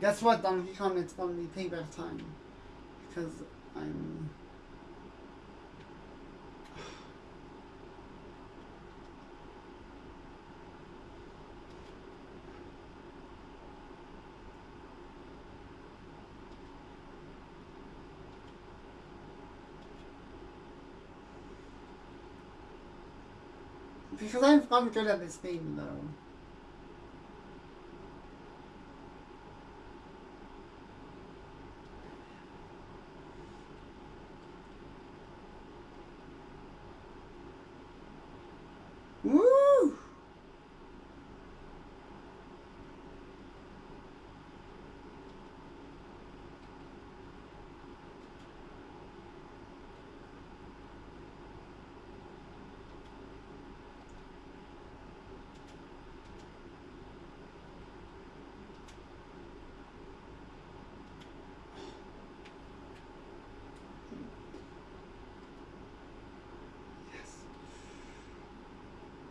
guess what, Donkey Kong? It's gonna be payback time because I'm. Because I'm, I'm good at this game, though.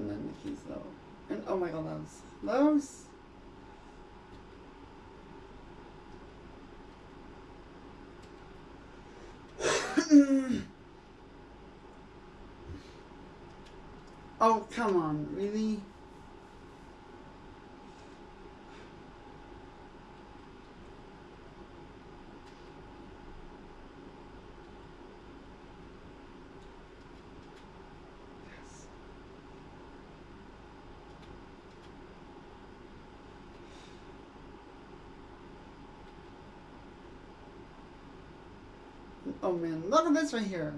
And then the keys though. And oh my god, those. Those? oh, come on, really? Oh man, look at this right here.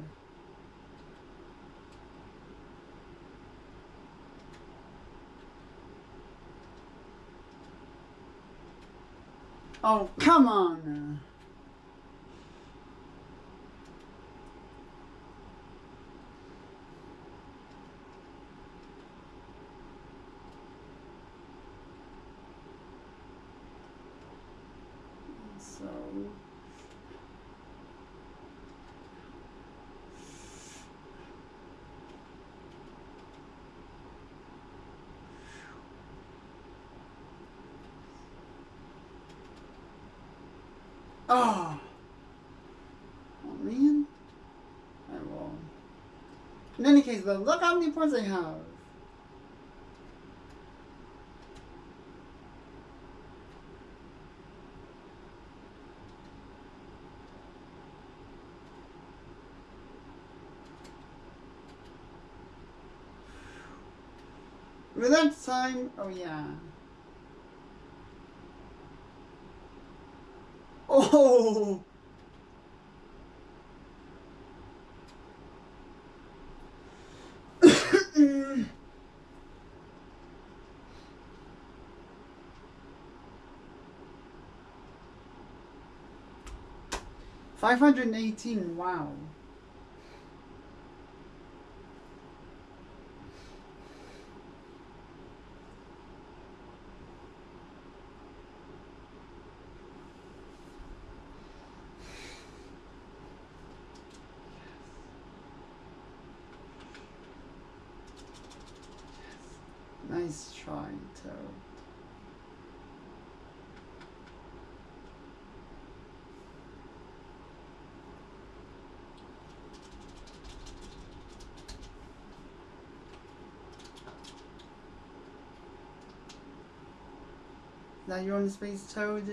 Oh, come on. So. Oh. Oh man. I will. In any case, though, look how many points I have. With that time, oh yeah. Oh! Five hundred and eighteen. Wow. Nice try, Toad. Now you're on the space, Toad.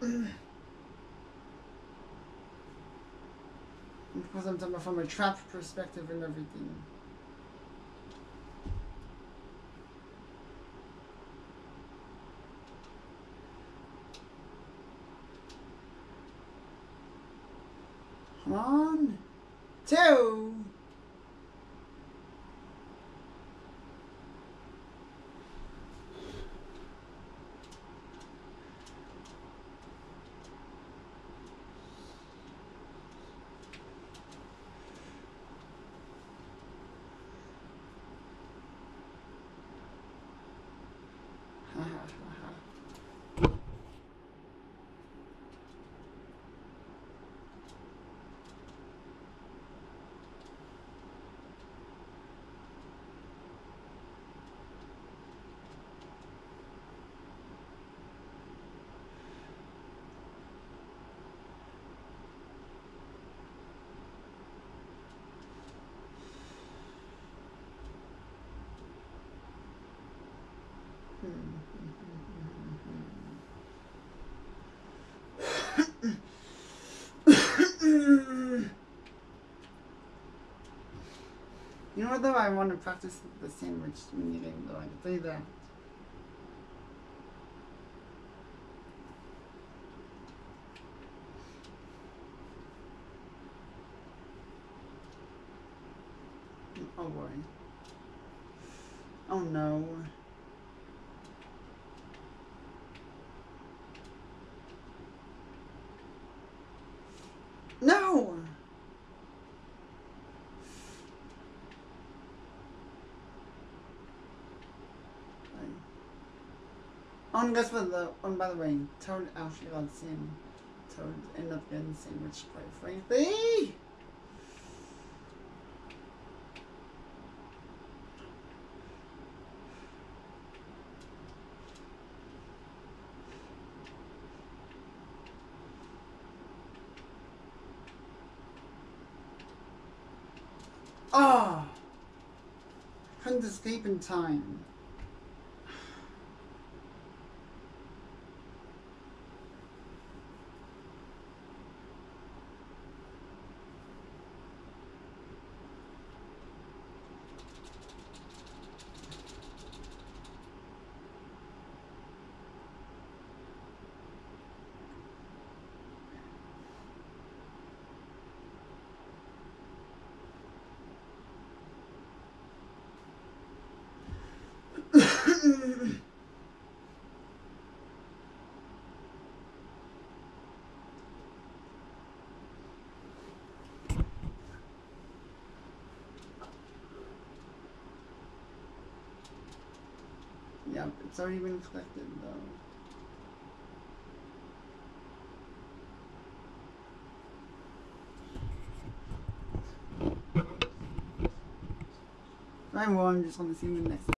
because I'm talking from a trap perspective and everything. Come on. Two. Know though? I want to practice the sandwich game though. I can tell you that. Oh boy. Oh. No! And guess what? The, oh, by the way, Toad actually got the same. Toad ended up getting the same, which quite frankly. Ah! Oh! Couldn't escape in time. Yep, it's already been collected though. I'm just gonna see you next